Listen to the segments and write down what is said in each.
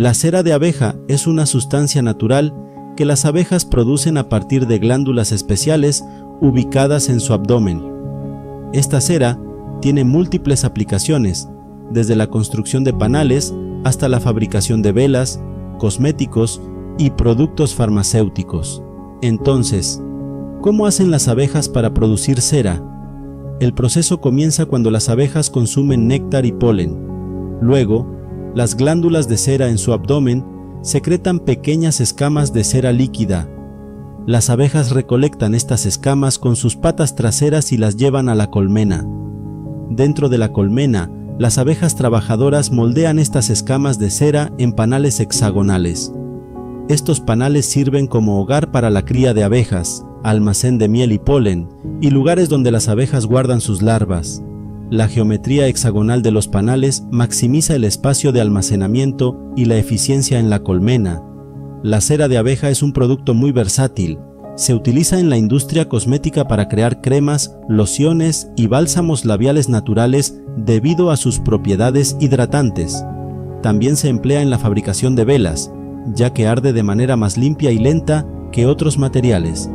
La cera de abeja es una sustancia natural que las abejas producen a partir de glándulas especiales ubicadas en su abdomen. Esta cera tiene múltiples aplicaciones, desde la construcción de panales hasta la fabricación de velas, cosméticos y productos farmacéuticos. Entonces, ¿cómo hacen las abejas para producir cera? El proceso comienza cuando las abejas consumen néctar y polen. Luego, las glándulas de cera en su abdomen secretan pequeñas escamas de cera líquida. Las abejas recolectan estas escamas con sus patas traseras y las llevan a la colmena. Dentro de la colmena, las abejas trabajadoras moldean estas escamas de cera en panales hexagonales. Estos panales sirven como hogar para la cría de abejas, almacén de miel y polen, y lugares donde las abejas guardan sus larvas. La geometría hexagonal de los panales maximiza el espacio de almacenamiento y la eficiencia en la colmena. La cera de abeja es un producto muy versátil, se utiliza en la industria cosmética para crear cremas, lociones y bálsamos labiales naturales debido a sus propiedades hidratantes. También se emplea en la fabricación de velas, ya que arde de manera más limpia y lenta que otros materiales.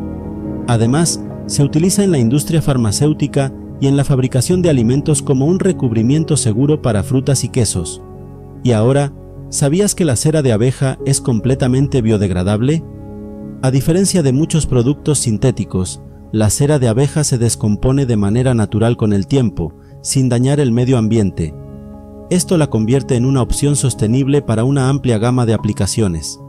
Además, se utiliza en la industria farmacéutica y en la fabricación de alimentos como un recubrimiento seguro para frutas y quesos. Y ahora, ¿sabías que la cera de abeja es completamente biodegradable? A diferencia de muchos productos sintéticos, la cera de abeja se descompone de manera natural con el tiempo, sin dañar el medio ambiente. Esto la convierte en una opción sostenible para una amplia gama de aplicaciones.